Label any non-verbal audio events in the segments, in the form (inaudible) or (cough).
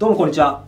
どうもこんにちは。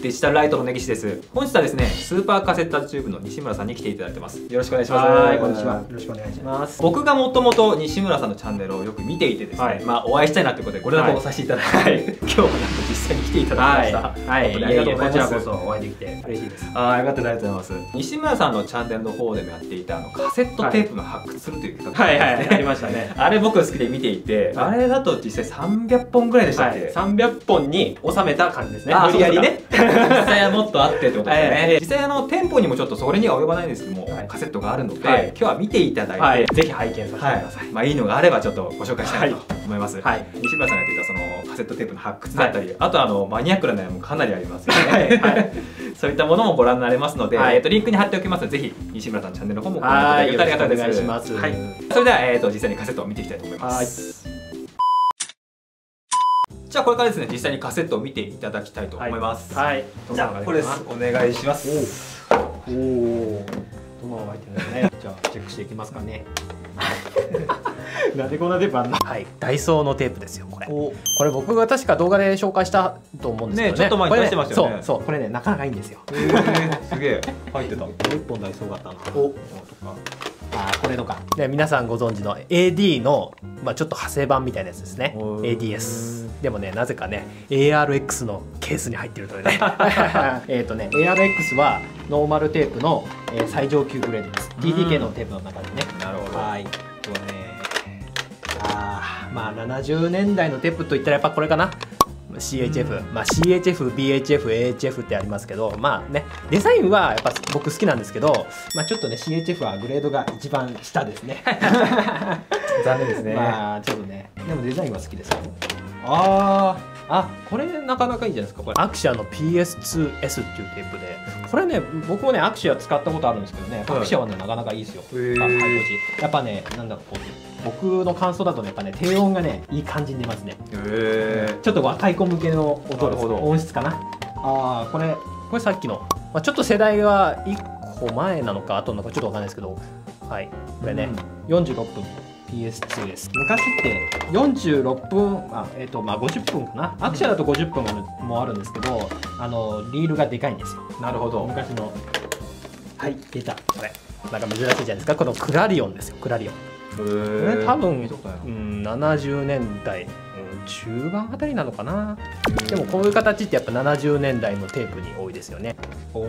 デジタルライトの根岸です。本日はですねスーパーカセットチューブの西村さんに来ていただいてます。よろしくお願いします。はいこんにちは。よろしくお願いします。僕がもともと西村さんのチャンネルをよく見ていてですね、はい、まあお会いしたいなということでご連絡をさせていただいて、はい、(laughs) 今日もなんか実際に来ていただきました、はい、はい、ありがとうございます。こちらこそお会いできて嬉しいです。ああよかったありがとうございます。西村さんのチャンネルの方でもやっていたあのカセットテープの発掘するという企画、はい、はいはい。ありましたね。(laughs) あれ僕好きで見ていて、あれだと実際300本ぐらいでしたっけ、はい、300本に収めた感じですね。無理やりね実際はもっとあってってことですね、実際あの店舗にもちょっとそれには及ばないんですけども、カセットがあるので、今日は見ていただいて、ぜひ拝見させてください、まあいいのがあればちょっとご紹介したいと思います、はい。西村さんが言っていたそのカセットテープの発掘だったり、あとあのマニアックな悩みもかなりありますよね、はい。(laughs) そういったものもご覧になれますので、えっとリンクに貼っておきます。のでぜひ西村さんのチャンネルの方もご覧いただけたらありがたい。ます。はい。それではえっと実際にカセットを見ていきたいと思います。これからですね実際にカセットを見ていただきたいと思います。はい。じゃあこれです。お願いします。おお。どのまま入ってるんだね？じゃあチェックしていきますかね。なんでこんなテープあんの？はい。ダイソーのテープですよこれ。これ僕が確か動画で紹介したと思うんですけどね。ちょっと前に出してましたよね。そうそうこれねなかなかいいんですよ。へえすげえ。入ってた。一本ダイソーがあったなおとか。あこれとか。で皆さんご存知の AD の、まあ、ちょっと派生版みたいなやつですね。ADS でもねなぜかね ARX のケースに入ってるというね。(laughs) えっとね ARX はノーマルテープの、えー、最上級グレードです。TDK のテープの中でね。なるほど。はい。とねあまあ70年代のテープといったらやっぱこれかな。CHF、まあ、CHF、BHF、AHF ってありますけど、まあね、デザインはやっぱ僕好きなんですけど、まあ、ちょっとね、CHF はグレードが一番下ですね。(laughs) 残念ですね。(laughs) まあ、ちょっとね、でもデザインは好きですよ。ああ。あこれなかなかいいんじゃないですかこれ。アクシアの PS2S っていうテープで。これね僕もねアクシア使ったことあるんですけどね、アクシアはねなかなかいいですよ、やっぱねなんだろうこう僕の感想だとねやっぱね低音がねいい感じに出ますね。ちょっと若い子向けの音です音質かな。ああこれ。これさっきの、まあ、ちょっと世代は1個前なのか後なのかちょっとわかんないですけど。はい。これね、うん、46分 PS2 です昔って46分あ、えーとまあ、50分かな。アクシャだと50分もあるんですけどあのリールがでかいんですよ。なるほど。昔の。はい出た。これ。なんか珍しいじゃないですか。このクラリオンですよ。クラリオン。ね、多分、うん、70年代、うん、中盤あたりなのかな。でもこういう形ってやっぱ70年代のテープに多いですよね。おは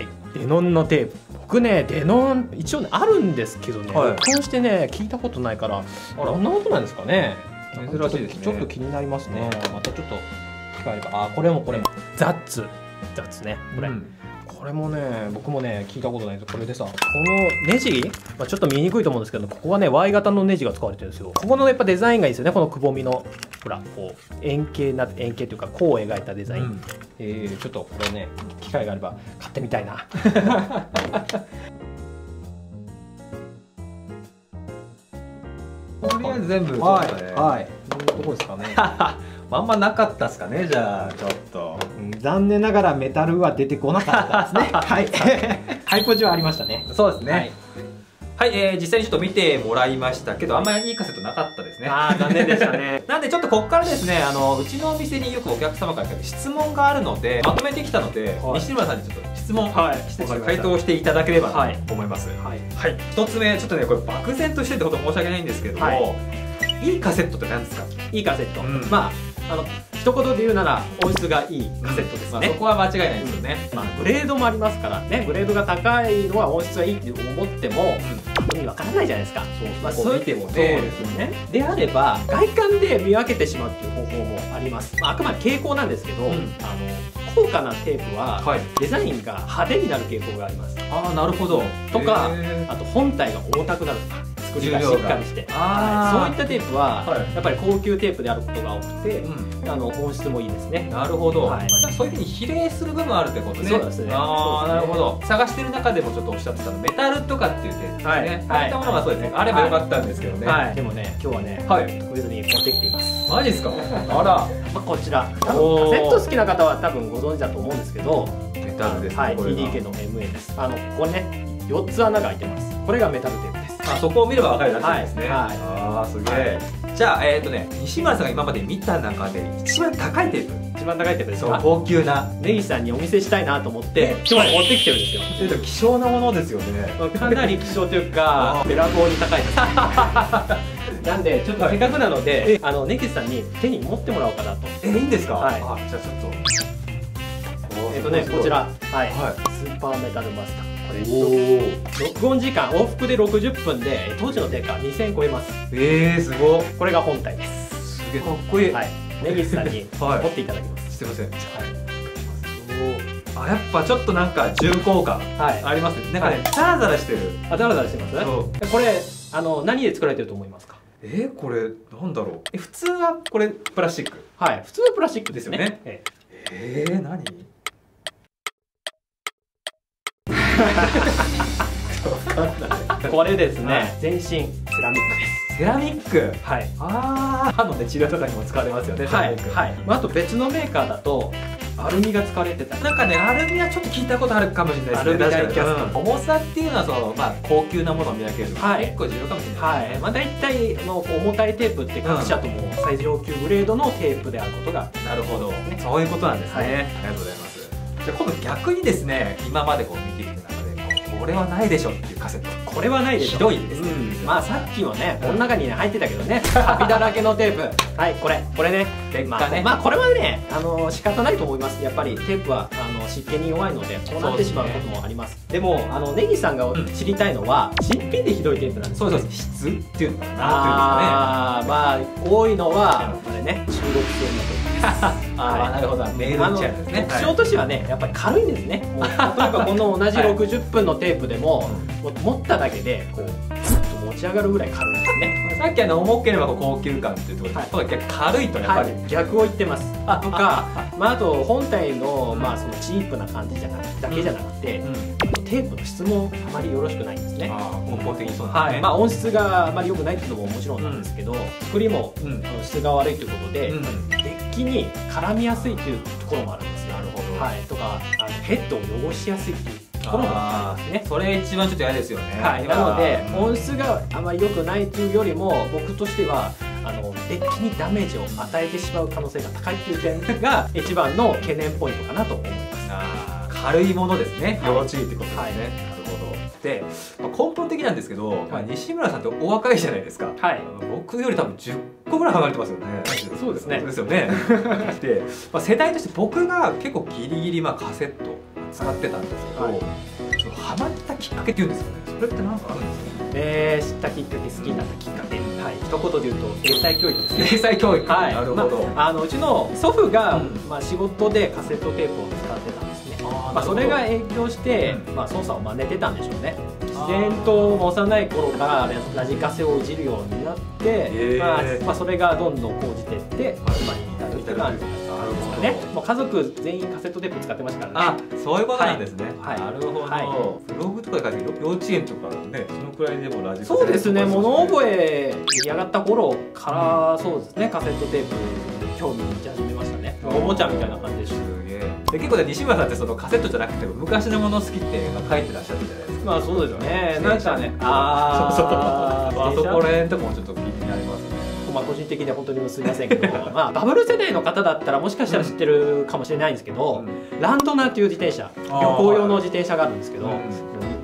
い。デノンのテープ僕ねデノン一応ねあるんですけどね、はい、録音してね聞いたことないからどんな音なんですかね。珍しいですね。ちょっと気になりますね。またちょっと機会があこれもこれも。ザッツザッツねこれ、うん。これもね僕もね聞いたことないです。これでさこのネジ、まあ、ちょっと見にくいと思うんですけどここはね Y 型のネジが使われてるんですよ。ここのやっぱデザインがいいですよねこのくぼみのほらこう円形な円形というかこう描いたデザイン、うん、えー、ちょっとこれね機会があれば買ってみたいな。(laughs) とりあえず全部はい、はい、どういうとこですかね。(laughs) まんまなかったっすかねじゃあちょっと、うん、残念ながらメタルは出てこなかったですね。(laughs) はい。ハイポジはありましたね。そうですね、はいはい、えー、実際にちょっと見てもらいましたけどあんまりいいカセットなかったですね。ああ残念でしたね。(laughs) なんでちょっとここからですねあのうちのお店によくお客様から質問があるのでまとめてきたので、はい、西村さんにちょっと質問、はい、回答していただければと思います、はい、はい、1つ目ちょっとねこれ漠然としててこと申し訳ないんですけども、はい、いいカセットって何ですか？いいカセット、うん、まああの一言で言うなら音質がいいカセットです。ね、まあ、そこは間違いないですよね、まあ、グレードもありますからね。グレードが高いのは音質がいいって思っても、うん、意味わからないじゃないですか。そう,、まあ、そう見てもね。そうですよね。であれば外観で見分けてしまうっていう方法もあります、まあ、あくまで傾向なんですけど、うん、あの高価なテープはデザインが派手になる傾向があります、ああなるほど。とかあと本体が重たくなる。とか作りがしっかりして、はい、そういったテープは、やっぱり高級テープであることが多くて、うん、あの音質もいいですね。なるほど、はい、じゃあそういうふうに比例する部分あるってことね。そうですね。ああ、ね、なるほど。探してる中でもちょっとおっしゃってたのメタルとかっていうテープですね、はい、ああい。ったものがそうですね、あればよかったんですけどね、はい、でもね今日はね、はい、特別に持ってきています。マジですか？あら、まあ、こちら。カセット好きな方は多分ご存知だと思うんですけどメタルですね、はい、TDK の MA です。あのここね4つ穴が開いてます。これがメタルテープあそこを見れば分かるようになってるんですね、はい。はい、ああすげえ、はい、じゃあえっ、ー、とね西村さんが今まで見た中で一番高いテープ。一番高いテープですそう高級な。根岸さんにお見せしたいなと思って今日持ってきてるんですよ。えでも希少なものですよね。かなり希少というかべらぼうに高いです。(laughs) なんでちょっとせっかくなので、あの根岸さんに手に持ってもらおうかなと。えいいんですか？はい。あじゃあちょっと。えっとねこちら。はい、はスーパーメタルマスターこれおお録音時間往復で60分で当時の定価2000超えます。えー、すごっ。これが本体です。すげえ。かっこいい、はい。根岸さんに (laughs) はい。持っていただきます。すいません。はい。あやっぱちょっとなんか重厚感はい。ありますね。なんかね、はい。ザラザラしてる。あダラダラしてます？そう。これあの何で作られてると思いますか？えー、これなんだろう。え普通はこれプラスチック？はい。普通はプラスチックですよね。え。えー、何？(laughs) これですね、はい。全身セラミックです。セラミック？はい。ああ歯のね治療とかにも使われますよねセはいラミック、はい。あと別のメーカーだとアルミが使われてたり。なんかねアルミはちょっと聞いたことあるかもしれないですね。アルミキャストうん。重さっていうのはその、まあ、高級なものを見分ける。のがはい。結構重要かもしれないですね、はい。まあ、大体の重たいテープって各社とも最上級グレードのテープであることが。なるほど、ねそういうことなんですね、はい。ありがとうございます今度逆にですね今までこう見てきた中でこれはないでしょっていうカセット。これはないでしょ。ひどいですね。うん。まあさっきもねこの中にね入ってたけどね。カビだらけのテープ。はいこれ。これね。結果ね。まあ、まあこれはねあの仕方ないと思います。やっぱりテープはあの湿気に弱いのでこうなってしまうこともあります。でもあのネギさんが知りたいのは新品でひどいテープなんですそうそう。質っていうのかなあーまあ多いのはこれね。中国製のテープですあーなるほど。メール打ちやですね特徴としてはねやっぱり軽いんですね。例えばこの同じはい。60分のテープでも、もう持っただけでこうち上がるぐらい軽いんですね。さっきあの重ければ高級感っていうところで、はい。軽いとやっぱり、はい、逆を言ってます。とかまあ、あと本体の,、まあそのチープな感じじゃなくだけじゃなくて、うん。テープの質もあまりよろしくないんですね。根本的にそうなんですね、はい。まあ、音質があまり良くないっていうのももちろんなんですけど、作りもうん質が悪いということで、うん。デッキに絡みやすいというところもあるんですねなるほど。はい、とかあのヘッドを汚しやすいというところもありますねそれ一番ちょっと嫌ですよね。はい、なのでうん音質があまり良くないというよりも僕としてはあのデッキにダメージを与えてしまう可能性が高いという点が (laughs) 一番の懸念ポイントかなと思います。軽いものですね。はい。要注意ってことですね、はい。なるほど。で、まあ、根本的なんですけど、まあ、はい西村さんってお若いじゃないですか、はい。僕より多分10個ぐらい離れてますよね。そうですね。ですよね。(laughs) で、まあ、世代として僕が結構ギリギリまあカセット使ってたんですけど、はい。そのハマったきっかけっていうんですかね。それって何かあるんですか？えー、知ったきっかけ好きになったきっかけ、はい、一言で言うと英才教育ですね。英才教育、はい、なるほど、まあ、あのうちの祖父が、うん。まあ、仕事でカセットテープを使ってたんですね。まあ、それが影響して、うん。まあ、操作を真似てたんでしょうね。自然と幼い頃からラジカセをいじるようになって、ー。まあまあ、それがどんどん講じていってはい。今に至るって感じね。もう家族全員カセットテープ使ってましたからね。あそういうことなんですね、はい。なるほど、はブログとかで書いてる幼稚園とかね。そのくらいでもラジカセそうですね。物覚ええ出来上がった頃からそうですね。カセットテープに興味持ち始めましたね。おもちゃみたいな感じでしすげえ。で結構ね西村さんってそのカセットじゃなくても昔のもの好きってまあ書いてらっしゃるじゃないですか。たまあそうですよね。なんかねあそうそう。ああそこら辺とかもちょっと気になりますねまあ、個人的には本当にすみませんけど、(laughs) まあ、バブル世代の方だったらもしかしたら知ってるかもしれないんですけど、ランドナーっていう自転車旅行用の自転車があるんですけど、うん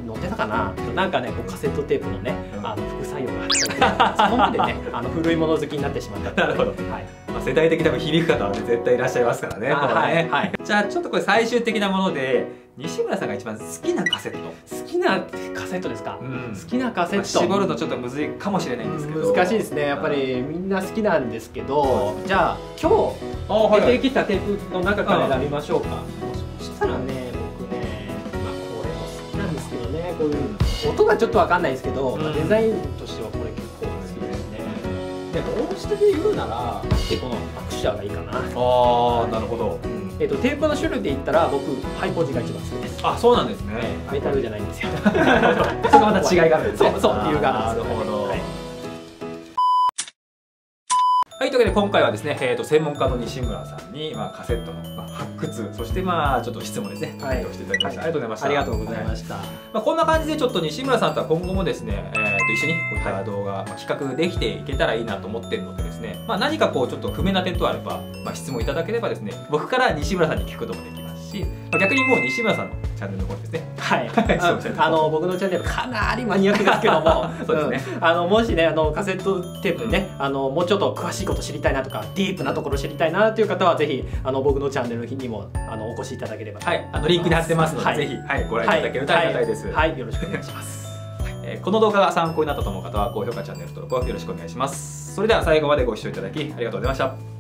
乗ってたかな？なんかねこうカセットテープのねうん。あの副作用があってそこまでねあの古いもの好きになってしまった (laughs) なるほど。はいまあ、世代的に多分響く方はね絶対いらっしゃいますからねはいはい。じゃあちょっとこれ最終的なもので西村さんが一番好きなカセット、好きなカセットですか、ん。好きなカセッまあト、絞るのちょっとむずいかもしれないんですけど。難しいですねやっぱりみんな好きなんですけど。じゃあ今日出てきたテープの中から選びましょうか、そしたらね僕ねまあこれも好きなんですけどね。こういう音がちょっとわかんないですけど、まあうんデザインとしてはこれで音質で言うならこのアクシャがいいかな、ああなるほど。えっとテープの種類で言ったら僕ハイポジが一番好きです。あそうなんですね。メタルじゃないんですよ。(laughs) そこまた違いがあるんですね。そうそう理由があるんですなるほど。はいけで今回はですね、えー、と専門家の西村さんに、まあ、カセットの発掘そしてまあちょっと質問ですね。回答していただきました、ありがとうございました。ありがとうございました、まあ、こんな感じでちょっと西村さんとは今後もですね、えー、と一緒にこういった動画、まあ、企画できていけたらいいなと思ってるのでですね、まあ、何かこうちょっと不明な点等あれば、まあ、質問いただければですね僕から西村さんに聞くこともできますし、まあ、逆にもう西村さんのチャンネルの方ですねはい。あの僕のチャンネルかなりマニアックですけども。(laughs) そうですね、うん、あのもしねあのカセットテープでね、うん、あのもうちょっと詳しいこと知りたいなとかディープなところ知りたいなという方はぜひあの僕のチャンネルにもあのお越しいただければはい。あのリンクに貼ってますので、はい、ぜひ、はい、ご覧いただけるとありがたいです、はい、はい、よろしくお願いします。えこの動画が参考になったと思う方は高評価チャンネル登録をよろしくお願いします。それでは最後までご視聴いただきありがとうございました